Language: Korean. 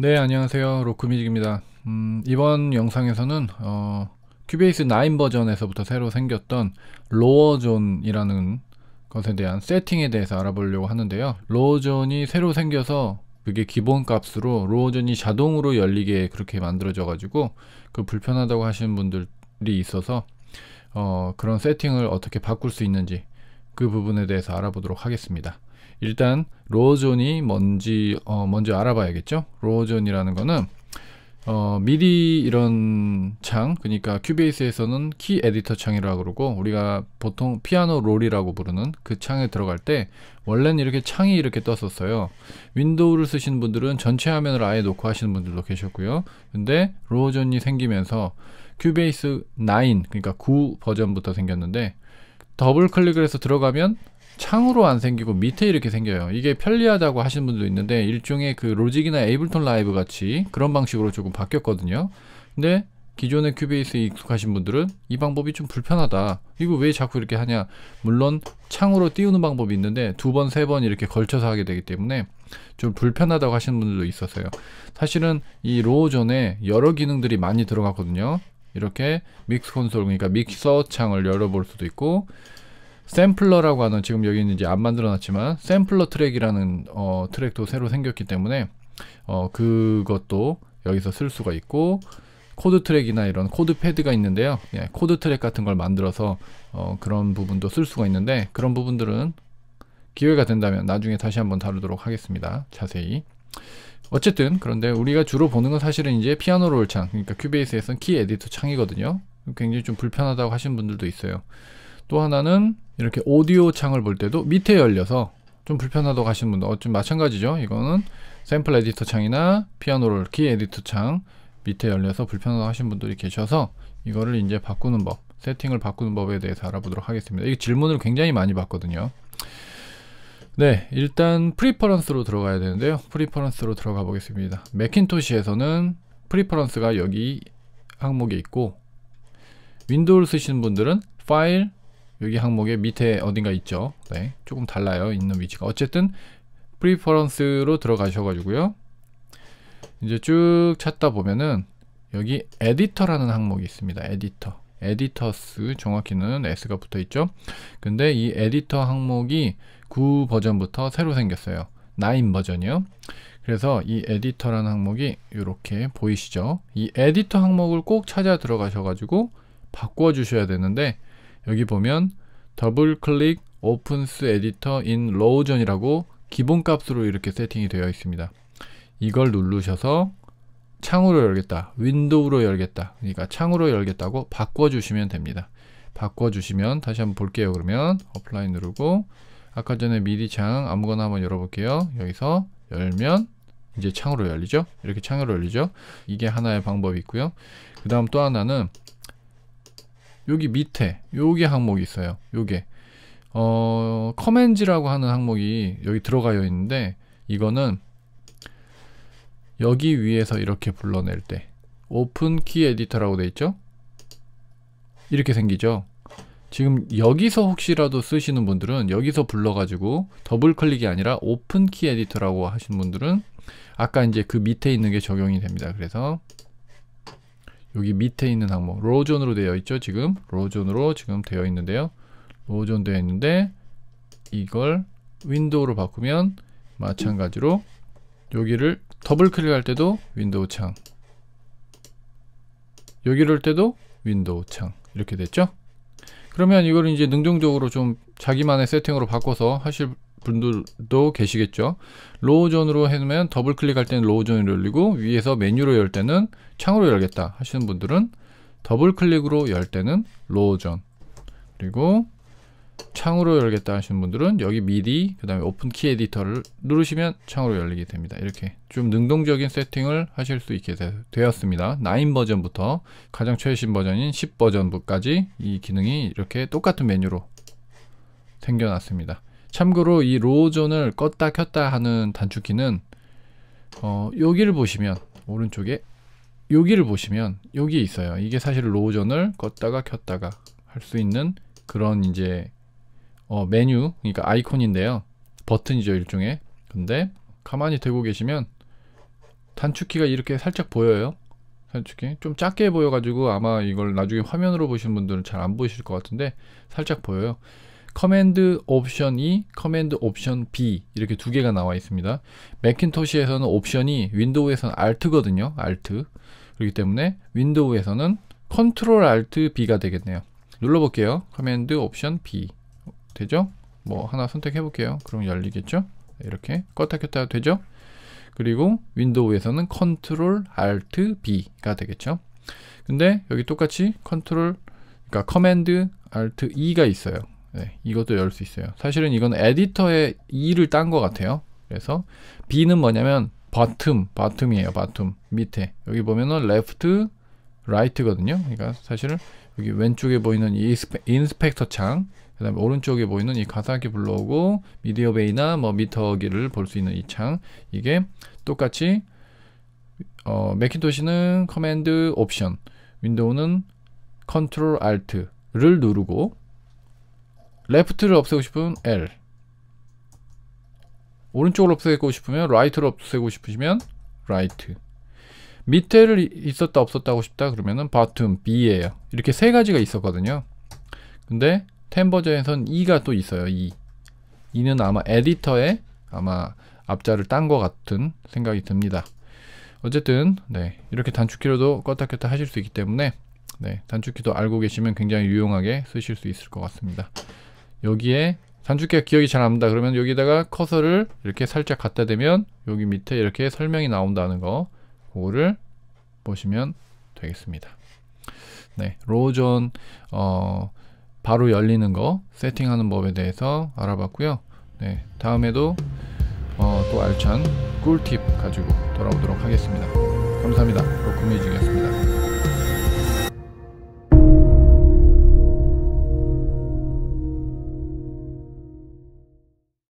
네 안녕하세요. 로크뮤직입니다. 음, 이번 영상에서는 어, 큐베이스 9 버전에서부터 새로 생겼던 Lower Zone이라는 것에 대한 세팅에 대해서 알아보려고 하는데요. Lower Zone이 새로 생겨서 그게 기본 값으로 Lower Zone이 자동으로 열리게 그렇게 만들어져 가지고 그 불편하다고 하시는 분들이 있어서 어, 그런 세팅을 어떻게 바꿀 수 있는지 그 부분에 대해서 알아보도록 하겠습니다 일단 Lower Zone이 뭔지 어, 먼저 알아봐야겠죠. Lower Zone이라는 거는 어, 미디 이런 창, 그러니까 큐베이스에서는 key editor 창이라고 그러고 우리가 보통 piano roll이라고 부르는 그 창에 들어갈 때 원래는 이렇게 창이 이렇게 떴었어요. 윈도우를 쓰시는 분들은 전체 화면을 아예 놓고 하시는 분들도 계셨고요. 근데 Lower Zone이 생기면서 큐베이스 9, 그러니까 9 버전부터 생겼는데 더블 클릭을 해서 들어가면 창으로 안 생기고 밑에 이렇게 생겨요. 이게 편리하다고 하시는 분도 있는데 일종의 그 로직이나 에이블톤 라이브 같이 그런 방식으로 조금 바뀌었거든요. 근데 기존의 큐베이스에 익숙하신 분들은 이 방법이 좀 불편하다. 이거 왜 자꾸 이렇게 하냐. 물론 창으로 띄우는 방법이 있는데 두 번, 세 번 이렇게 걸쳐서 하게 되기 때문에 좀 불편하다고 하시는 분들도 있었어요. 사실은 이 Lower Zone에 여러 기능들이 많이 들어갔거든요. 이렇게 Mix Console, 그러니까 믹서 창을 열어볼 수도 있고 sampler라고 하는 지금 여기는 이제 안 만들어 놨지만 샘플러 트랙이라는 어, 트랙도 새로 생겼기 때문에 어, 그것도 여기서 쓸 수가 있고 코드 트랙이나 이런 코드 패드가 있는데요. 예, 코드 트랙 같은 걸 만들어서 어, 그런 부분도 쓸 수가 있는데 그런 부분들은 기회가 된다면 나중에 다시 한번 다루도록 하겠습니다. 자세히. 어쨌든 그런데 우리가 주로 보는 건 사실은 이제 piano roll 창 그러니까 큐베이스에서는 key editor 창이거든요. 굉장히 좀 불편하다고 하시는 분들도 있어요 또 하나는 이렇게 오디오 창을 볼 때도 밑에 열려서 좀 불편하다고 하시는 분들 어쩜 마찬가지죠. 이거는 sample editor 창이나 piano roll key editor 창 밑에 열려서 불편하다고 하시는 분들이 계셔서 이거를 이제 바꾸는 법 세팅을 바꾸는 법에 대해서 알아보도록 하겠습니다. 이 질문을 굉장히 많이 받거든요. 네 일단 preference로 들어가야 되는데요. preference로 들어가 보겠습니다. 맥킨토시에서는 preference가 여기 항목에 있고 윈도우를 쓰시는 분들은 파일 여기 항목에 밑에 어딘가 있죠. 네, 조금 달라요. 있는 위치가. 어쨌든 preference로 들어가셔가지고요. 이제 쭉 찾다 보면은 여기 에디터라는 항목이 있습니다. 에디터. editors 정확히는 S가 붙어 있죠. 근데 이 에디터 항목이 9 버전부터 새로 생겼어요. 9 버전이요. 그래서 이 에디터라는 항목이 이렇게 보이시죠? 이 에디터 항목을 꼭 찾아 들어가셔가지고 바꿔 주셔야 되는데 여기 보면 double click opens editor in Lower Zone이라고 기본 값으로 이렇게 세팅이 되어 있습니다. 이걸 누르셔서 창으로 열겠다, 윈도우로 열겠다, 그러니까 창으로 열겠다고 바꿔주시면 됩니다. 바꿔주시면 다시 한번 볼게요. 그러면 apply 누르고 아까 전에 미디 창 아무거나 한번 열어볼게요. 여기서 열면 이제 창으로 열리죠. 이렇게 창으로 열리죠. 이게 하나의 방법이 있고요. 그 다음 또 하나는 여기 밑에 여기 항목이 있어요. 요게 어 commands라고 하는 항목이 여기 들어가 있는데 이거는 여기 위에서 이렇게 불러낼 때 open key editor라고 돼 있죠? 이렇게 생기죠. 지금 여기서 혹시라도 쓰시는 분들은 여기서 불러가지고 더블 클릭이 아니라 open key editor라고 하시는 분들은 아까 이제 그 밑에 있는 게 적용이 됩니다. 그래서 여기 밑에 있는 항목 Lower Zone으로 되어 있죠 지금? Lower Zone으로 지금 되어 있는데요. Lower Zone 되어 있는데 이걸 윈도우로 바꾸면 마찬가지로 여기를 더블 클릭할 때도 윈도우 창 여기를 할 때도 윈도우 창 이렇게 됐죠? 그러면 이걸 이제 능동적으로 좀 자기만의 세팅으로 바꿔서 하실 분들도 계시겠죠. Lower Zone으로 해놓으면 더블 클릭할 때는 Lower Zone으로 열리고 위에서 메뉴로 열 때는 창으로 열겠다 하시는 분들은 더블 클릭으로 열 때는 Lower Zone. 그리고 창으로 열겠다 하시는 분들은 여기 미디 그 다음에 open key editor를 누르시면 창으로 열리게 됩니다. 이렇게 좀 능동적인 세팅을 하실 수 있게 되, 었습니다. 9 버전부터 가장 최신 버전인 10 버전까지 이 기능이 이렇게 똑같은 메뉴로 생겨났습니다 참고로 이 Lower Zone을 껐다 켰다 하는 단축키는 어, 여기를 보시면 오른쪽에 여기를 보시면 여기 있어요. 이게 사실 Lower Zone을 껐다가 켰다가 할 수 있는 그런 이제 어, 메뉴 그러니까 아이콘인데요. 버튼이죠 일종의. 근데 가만히 들고 계시면 단축키가 이렇게 살짝 보여요. 단축키 좀 작게 보여가지고 아마 이걸 나중에 화면으로 보시는 분들은 잘 안 보이실 것 같은데 살짝 보여요. command option E, command option B 이렇게 두 개가 나와 있습니다. 맥킨토시에서는 옵션이 윈도우에서는 Alt거든요. Alt. 그렇기 때문에 윈도우에서는 control Alt B가 되겠네요. 눌러볼게요. command option B 되죠? 뭐 하나 선택해 볼게요. 그럼 열리겠죠? 이렇게 껐다 켰다 되죠? 그리고 윈도우에서는 control Alt B가 되겠죠. 근데 여기 똑같이 컨트롤 그러니까 command Alt E가 있어요. 네, 이것도 열 수 있어요. 사실은 이건 에디터에 E를 딴 것 같아요. 그래서 B는 뭐냐면 bottom, bottom이에요. bottom 밑에 여기 보면은 left, right거든요. 그러니까 사실은 여기 왼쪽에 보이는 이 inspector 창, 그다음에 오른쪽에 보이는 이 가사기 불러오고 MediaBay나 뭐 미터기를 볼 수 있는 이 창, 이게 똑같이 어, 맥킨토시는 command option, Windows는 control alt를 누르고 left를 없애고 싶으면 L. 오른쪽을 없애고 싶으면 right를 없애고 싶으시면 right 밑에를 있었다 없었다 하고 싶다 그러면은 bottom B예요. 이렇게 세 가지가 있었거든요. 근데 10 버전에선 E가 또 있어요 E. E는 아마 에디터에 아마 앞자를 딴 것 같은 생각이 듭니다. 어쨌든 네. 이렇게 단축키로도 껐다 켰다 하실 수 있기 때문에 네. 단축키도 알고 계시면 굉장히 유용하게 쓰실 수 있을 것 같습니다 여기에 단축키가 기억이 잘 안 난다 그러면 여기다가 커서를 이렇게 살짝 갖다 대면 여기 밑에 이렇게 설명이 나온다는 거. 그거를 보시면 되겠습니다. 네 로존 어, 바로 열리는 거 세팅하는 법에 대해서 알아봤고요. 네 다음에도 어, 또 알찬 꿀팁 가지고 돌아오도록 하겠습니다. 감사합니다. 로크뮤직이었습니다